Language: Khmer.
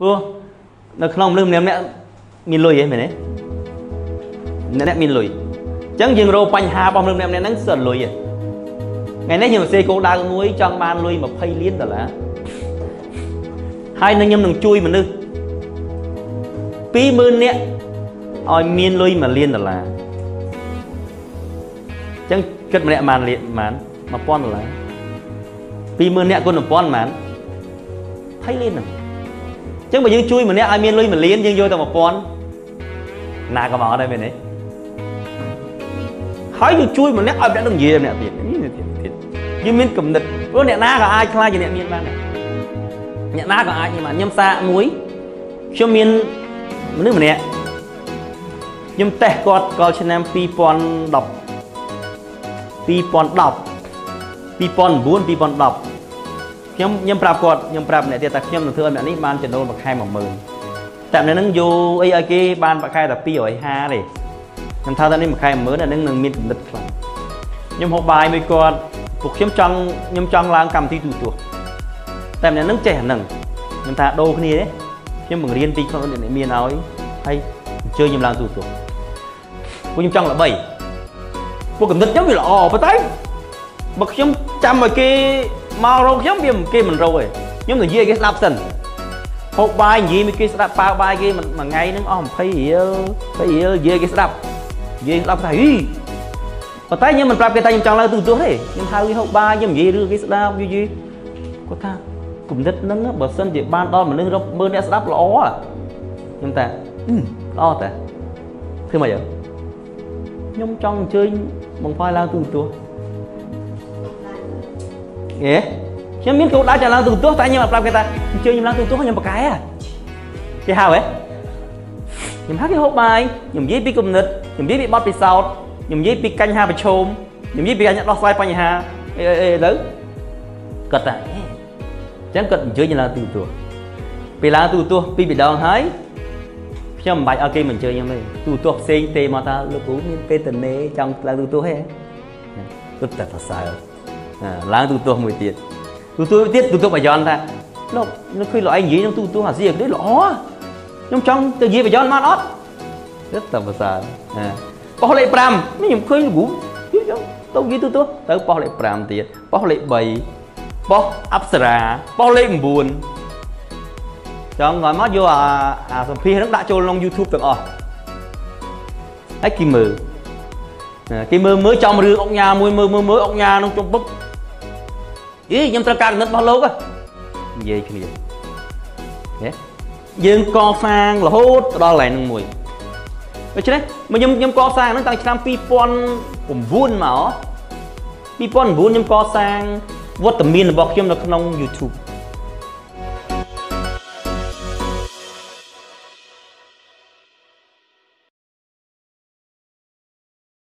ព្រោះនៅក្នុងមនុស្សម្នាក់ៗមានលុយហ៎មែនទេអ្នកអ្នកមានលុយអញ្ចឹងយើងរកបញ្ហារបស់មនុស្សម្នាក់ៗហ្នឹងសិតលុយហ៎ថ្ងៃនេះខ្ញុំសរសេរគោលដៅមួយចង់បានលុយ20លានដុល្លារហើយនឹងខ្ញុំនឹងជួយមនុស្ស20000នាក់ឲ្យមានលុយ1លានដុល្លារអញ្ចឹងគិតម្នាក់បានលានបាន1000ដុល្លារ20000នាក់គុណ1000បាន20លានហ្នឹងអញ្ចឹងបើយើងជួយម្នាក់ឲ្យមានលុយ1លានយើងយកតែ1000ណាក៏មកដែរមែនទេហើយយើងជួយម្នាក់ឲ្យម្នាក់នឹងនិយាយម្នាក់ទៀតនេះទៀតទៀតយើងមានគំនិតព្រោះអ្នកណាក៏អាចខ្លាចជាអ្នកមានបានដែរអ្នកណាក៏អាចមានបានខ្ញុំសាកមួយខ្ញុំមានមនុស្សម្នាក់ខ្ញុំតេស្តគាត់កលឆ្នាំ2010 2010 2009 2010 ខ្ញុំខ្ញុំប្រាប់គាត់ខ្ញុំប្រាប់អ្នកទៀតថាខ្ញុំនឹងធ្វើឲ្យអ្នកនេះបានចំណូលមួយខែ10000តែអ្នកនឹងយកអីឲ្យគេបានមួយខែតែ250ទេខ្ញុំថាតែនេះមួយខែ10000អានឹងនឹងមានកំណត់ខ្លាំងខ្ញុំហូបបាយមួយគាត់ពួកខ្ញុំចង់ខ្ញុំចង់ឡើងកម្មវិធីទូទាស់តែអ្នកនឹងចេះអានឹងខ្ញុំថាដូរគ្នាទេខ្ញុំបង្រៀនពីខ្លួនអ្នកមានឲ្យហើយអញ្ជើញខ្ញុំឡើងទូទាស់ពួកខ្ញុំចង់ល្បីពួកកំណត់ខ្ញុំវាល្អប៉ុន្តែបើខ្ញុំចាំឲ្យគេ មករកខ្ញុំវាគេមិនរកទេខ្ញុំនិយាយឲ្យគេស្ដាប់សិនហូបបាយនិយាយឲ្យគេស្ដាប់ប៉ាវបាយគេមួយថ្ងៃហ្នឹងអស់20រៀល20រៀលនិយាយឲ្យគេស្ដាប់និយាយស្ដាប់ថាហីប៉ុន្តែខ្ញុំមិនប្រាប់គេថាខ្ញុំចង់ឡើងទូទាស់ទេខ្ញុំហៅគេហូបបាយខ្ញុំនិយាយរឿងគេស្ដាប់យូរយូរគាត់ថាគំនិតហ្នឹងបើសិនជាបានដល់មនុស្សរាប់ម៉ឺនអ្នកស្ដាប់ល្អខ្ញុំថាល្អតាធ្វើម៉េចខ្ញុំចង់អញ្ជើញបងផាយឡើងទូទាស់ ហេខ្ញុំមានគោលដៅចង់ឡើងទូទាស់តែខ្ញុំអត់ប្រាប់គេថាអញ្ជើញខ្ញុំឡើងទូទាស់ខ្ញុំប្រកែគេហៅហ៎ខ្ញុំហៅគេហូបបាយខ្ញុំនិយាយពីគំនិតខ្ញុំនិយាយពីបទពិសោធន៍ខ្ញុំនិយាយពីបញ្ហាប្រឈមខ្ញុំនិយាយពីការដោះស្រាយបញ្ហាអីអីទៅគាត់ថាអញ្ចឹងគាត់អញ្ជើញឡើងទូទាស់ពេលឡើងទូទាស់ពីរដងហើយខ្ញុំមិនបាច់ឲ្យគេមកអញ្ជើញខ្ញុំទេទូទាស់ផ្សេងទេមកថាលោកគ្រូមានពេលតនេចង់ឡើងទូទាស់ទេគាត់តែប្រសើរ ឡើងទូទាស់មួយទៀតទូទាស់ទៀតទូទាស់បាយ័នថាលោកនៅឃើញលោកឯងនិយាយក្នុងទូទាស់អាស៊ីអាគ្នេយ៍ល្អខ្ញុំចង់ទៅនិយាយបាយ័នបានអត់គាត់តែប្រសើរបោះលេខ5ខ្ញុំឃើញលោកគ្រូទៅនិយាយទូទាស់ទៅបោះលេខ5ទៀតបោះលេខ3បោះអប្សរាបោះលេខ9ចង់គាត់មកយកអាអាសម្ភារហ្នឹងដាក់ចូលក្នុង YouTube ទាំងអស់ហើយគេមើលគេមើលមើលចំរឿងអុកញ៉ាមួយមើលមើលមើលអុកញ៉ាក្នុងជុំពឹក អីខ្ញុំត្រូវការកំណត់របស់លោកនិយាយគ្នាយើងកសាងរហូតដល់កន្លែងហ្នឹងមួយដូច្នេះមកខ្ញុំខ្ញុំកសាងហ្នឹងតាំងឆ្នាំ2009មក2009ខ្ញុំកសាងវត្តមានរបស់ខ្ញុំនៅក្នុង YouTube